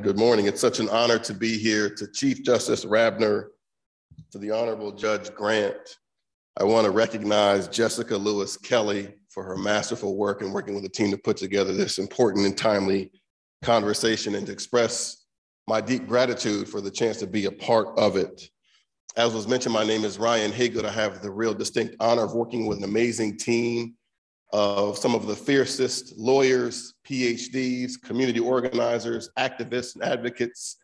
Good morning. It's such an honor to be here to Chief Justice Rabner, to the Honorable Judge Grant. I want to recognize Jessica Lewis Kelly for her masterful work in working with the team to put together this important and timely conversation and to express my deep gratitude for the chance to be a part of it. As was mentioned, my name is Ryan Haygood. I have the real distinct honor of working with an amazing team of some of the fiercest lawyers, PhDs, community organizers, activists, and advocates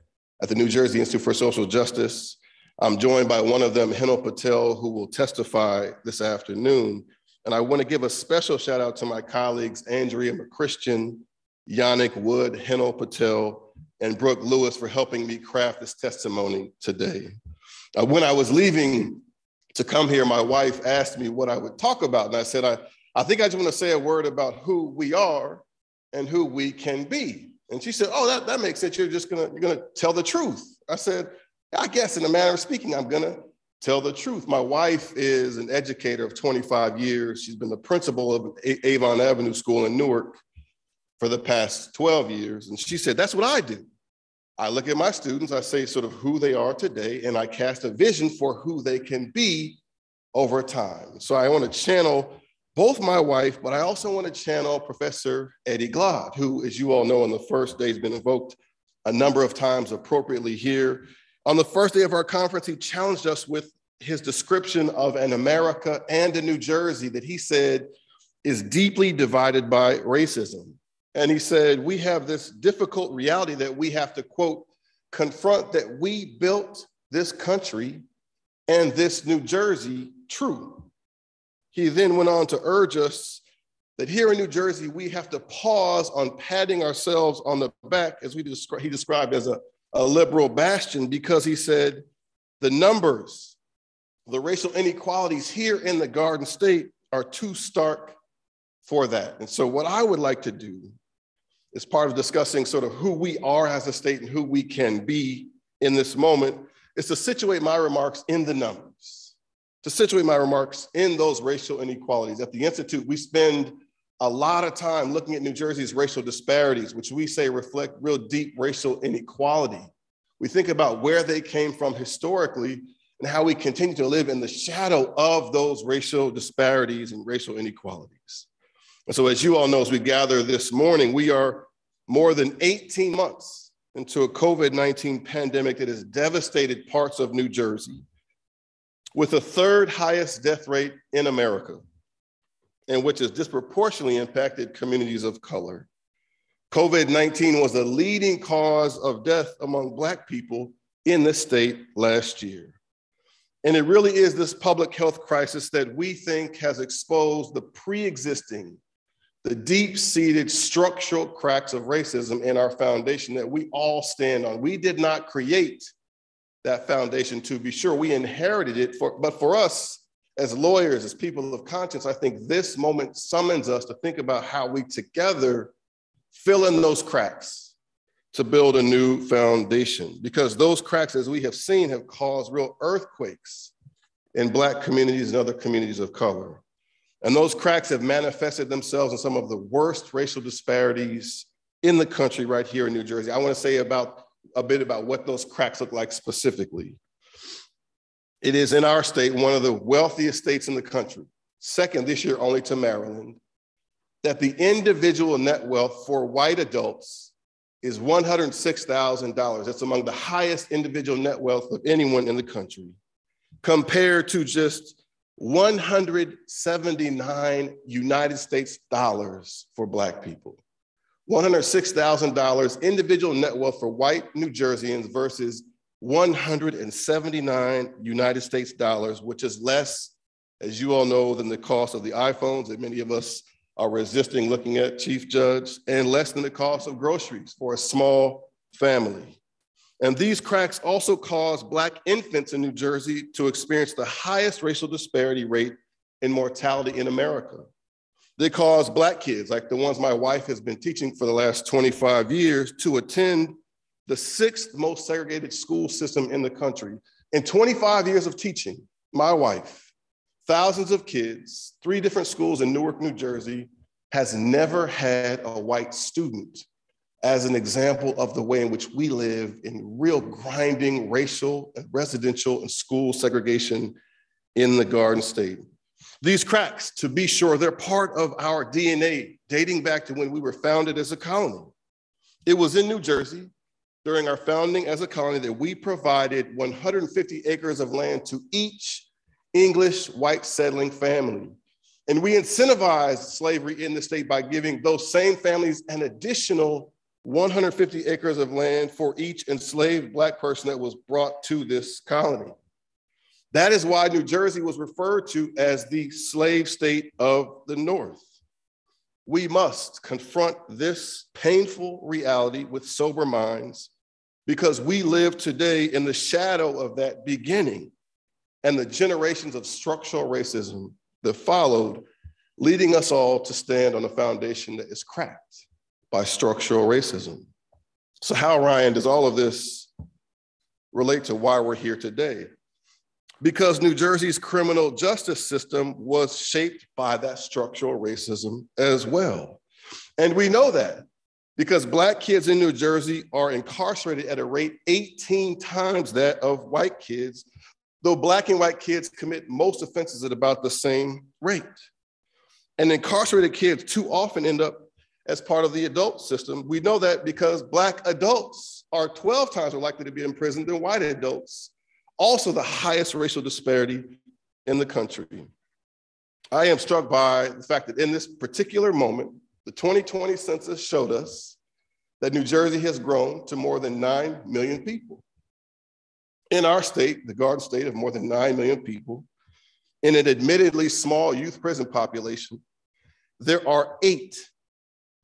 at the New Jersey Institute for Social Justice. I'm joined by one of them, Henal Patel, who will testify this afternoon. And I want to give a special shout out to my colleagues, Andrea McChristian, Yannick Wood, Henal Patel, and Brooke Lewis for helping me craft this testimony today. Uh, when I was leaving to come here, my wife asked me what I would talk about. And I said, I, I think I just want to say a word about who we are and who we can be. And she said, Oh, that, that makes sense. You're just gonna, you're gonna tell the truth. I said, I guess in a manner of speaking, I'm gonna tell the truth. My wife is an educator of 25 years. She's been the principal of Avon Avenue School in Newark for the past 12 years. And she said, That's what I do. I look at my students, I say sort of who they are today, and I cast a vision for who they can be over time. So I want to channel both my wife, but I also want to channel Professor Eddie Glaude, who, as you all know, on the first day has been invoked a number of times appropriately here. On the first day of our conference, he challenged us with his description of an America and a New Jersey that he said is deeply divided by racism. And he said, We have this difficult reality that we have to, quote, confront that we built this country and this New Jersey true. He then went on to urge us that here in New Jersey, we have to pause on patting ourselves on the back, as we descri- he described as a, a liberal bastion, because he said the numbers, the racial inequalities here in the Garden State are too stark for that. And so, what I would like to do is part of discussing sort of who we are as a state and who we can be in this moment, is to situate my remarks in the numbers to situate my remarks in those racial inequalities. At the Institute, we spend a lot of time looking at New Jersey's racial disparities, which we say reflect real deep racial inequality. We think about where they came from historically and how we continue to live in the shadow of those racial disparities and racial inequalities. And so, as you all know, as we gather this morning, we are more than 18 months into a COVID 19 pandemic that has devastated parts of New Jersey with the third highest death rate in America, and which has disproportionately impacted communities of color. COVID 19 was the leading cause of death among Black people in the state last year. And it really is this public health crisis that we think has exposed the pre existing, the deep seated structural cracks of racism in our foundation that we all stand on. We did not create that foundation to be sure. We inherited it for but for us as lawyers as people of conscience i think this moment summons us to think about how we together fill in those cracks to build a new foundation. Because those cracks as we have seen have caused real earthquakes in black communities and other communities of color. And those cracks have manifested themselves in some of the worst racial disparities in the country right here in new jersey. I want to say about a bit about what those cracks look like specifically. It is in our state, one of the wealthiest states in the country, second this year only to Maryland, that the individual net wealth for white adults is $106,000. That's among the highest individual net wealth of anyone in the country, compared to just 179 United States dollars for Black people. $106,000 individual net wealth for white New Jerseyans versus 179 United States dollars, which is less, as you all know, than the cost of the iPhones that many of us are resisting looking at, Chief Judge, and less than the cost of groceries for a small family. And these cracks also cause Black infants in New Jersey to experience the highest racial disparity rate in mortality in America. They cause Black kids, like the ones my wife has been teaching for the last 25 years, to attend the sixth most segregated school system in the country. In 25 years of teaching, my wife, thousands of kids, three different schools in Newark, New Jersey, has never had a white student as an example of the way in which we live in real grinding racial residential and school segregation in the Garden State. These cracks, to be sure, they're part of our DNA dating back to when we were founded as a colony. It was in New Jersey during our founding as a colony that we provided 150 acres of land to each English white settling family. And we incentivized slavery in the state by giving those same families an additional 150 acres of land for each enslaved Black person that was brought to this colony. That is why New Jersey was referred to as the slave state of the North. We must confront this painful reality with sober minds because we live today in the shadow of that beginning and the generations of structural racism that followed, leading us all to stand on a foundation that is cracked by structural racism. So, how, Ryan, does all of this relate to why we're here today? Because New Jersey's criminal justice system was shaped by that structural racism as well. And we know that because Black kids in New Jersey are incarcerated at a rate 18 times that of white kids, though Black and white kids commit most offenses at about the same rate. And incarcerated kids too often end up as part of the adult system. We know that because Black adults are 12 times more likely to be in prison than white adults, also the highest racial disparity in the country. I am struck by the fact that in this particular moment, the 2020 census showed us that New Jersey has grown to more than 9 million people. In our state, the Garden State of more than 9 million people, in an admittedly small youth prison population, there are eight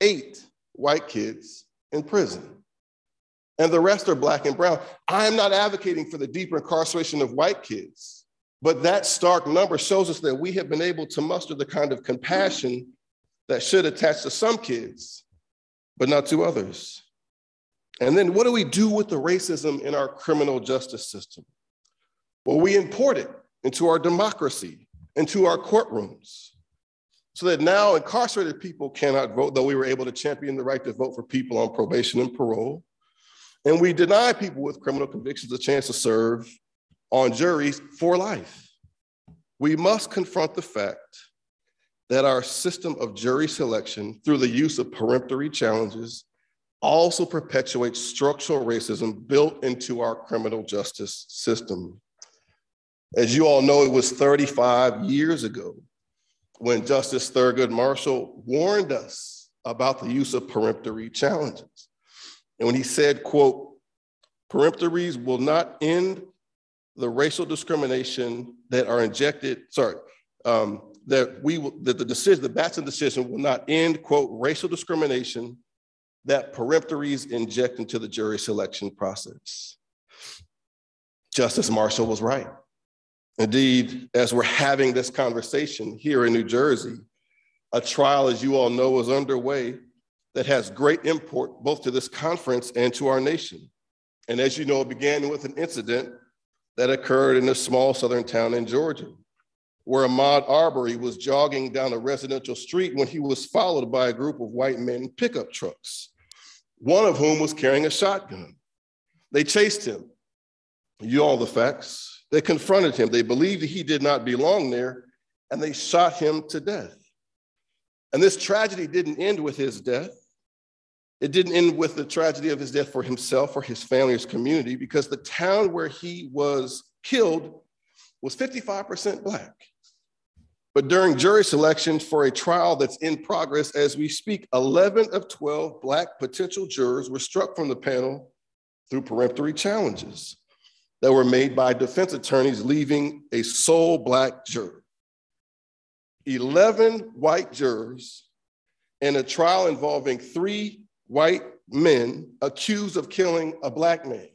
eight white kids in prison. And the rest are black and brown. I am not advocating for the deeper incarceration of white kids, but that stark number shows us that we have been able to muster the kind of compassion that should attach to some kids, but not to others. And then what do we do with the racism in our criminal justice system? Well, we import it into our democracy, into our courtrooms so that now incarcerated people cannot vote, though we were able to champion the right to vote for people on probation and parole. And we deny people with criminal convictions a chance to serve on juries for life. We must confront the fact that our system of jury selection through the use of peremptory challenges also perpetuates structural racism built into our criminal justice system. As you all know, it was 35 years ago when Justice Thurgood Marshall warned us about the use of peremptory challenges. And when he said, quote, peremptories will not end the racial discrimination that are injected, sorry, um, that we will, that the decision, the Batson decision will not end, quote, racial discrimination that peremptories inject into the jury selection process. Justice Marshall was right. Indeed, as we're having this conversation here in New Jersey, a trial, as you all know, is underway that has great import both to this conference and to our nation. And as you know, it began with an incident that occurred in a small southern town in Georgia, where Ahmaud Arbery was jogging down a residential street when he was followed by a group of white men in pickup trucks, one of whom was carrying a shotgun. They chased him. You all the facts. They confronted him. They believed that he did not belong there, and they shot him to death. And this tragedy didn't end with his death. It didn't end with the tragedy of his death for himself or his family, his community, because the town where he was killed was 55% Black. But during jury selection for a trial that's in progress as we speak, 11 of 12 Black potential jurors were struck from the panel through peremptory challenges that were made by defense attorneys leaving a sole Black juror. 11 white jurors in a trial involving three white men accused of killing a Black man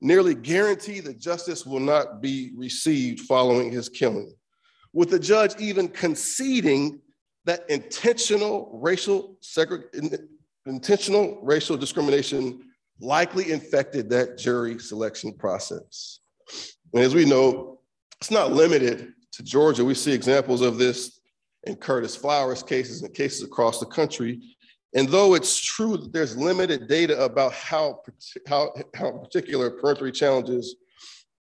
nearly guarantee that justice will not be received following his killing, with the judge even conceding that intentional racial intentional racial discrimination likely infected that jury selection process. And as we know, it's not limited to Georgia. We see examples of this in Curtis Flowers cases and cases across the country, And though it's true that there's limited data about how, how, how particular peremptory challenges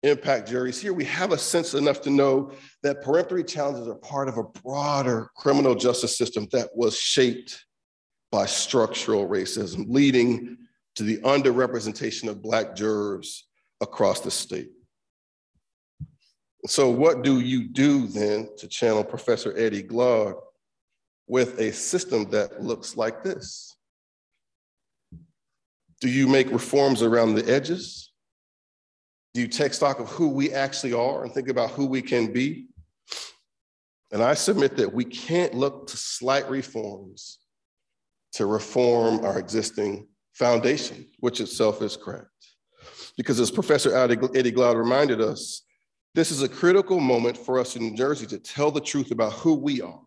impact juries, here we have a sense enough to know that peremptory challenges are part of a broader criminal justice system that was shaped by structural racism, leading to the underrepresentation of Black jurors across the state. So, what do you do then to channel Professor Eddie Glaude with a system that looks like this? Do you make reforms around the edges? Do you take stock of who we actually are and think about who we can be? And I submit that we can't look to slight reforms to reform our existing foundation, which itself is correct. Because as Professor Eddie Glaude reminded us, this is a critical moment for us in New Jersey to tell the truth about who we are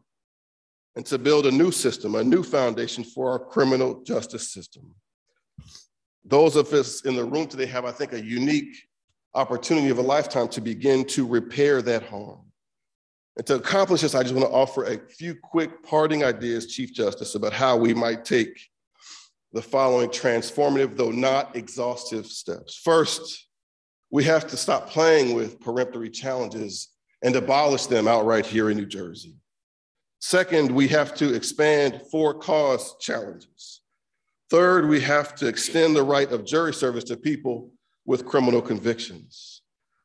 and to build a new system, a new foundation for our criminal justice system. Those of us in the room today have, I think, a unique opportunity of a lifetime to begin to repair that harm. And to accomplish this, I just want to offer a few quick parting ideas, Chief Justice, about how we might take the following transformative, though not exhaustive steps. First, we have to stop playing with peremptory challenges and abolish them outright here in New Jersey. Second, we have to expand for cause challenges. Third, we have to extend the right of jury service to people with criminal convictions.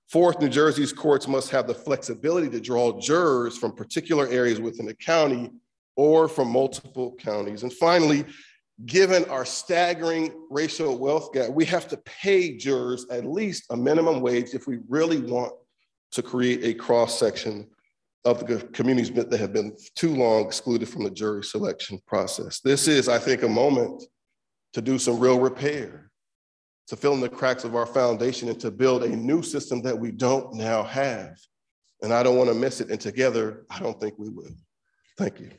Fourth, New Jersey's courts must have the flexibility to draw jurors from particular areas within a county or from multiple counties. And finally, given our staggering racial wealth gap, we have to pay jurors at least a minimum wage if we really want to create a cross section of the communities that have been too long excluded from the jury selection process. This is, I think, a moment to do some real repair, to fill in the cracks of our foundation and to build a new system that we don't now have. And I don't want to miss it. And together, I don't think we will. Thank you.